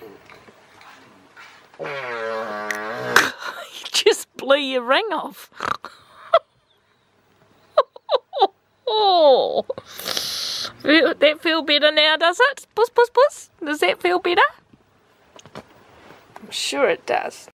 you just blew your ring off. oh, that feel better now, does it? Puss, puss, puss. Does that feel better? I'm sure it does.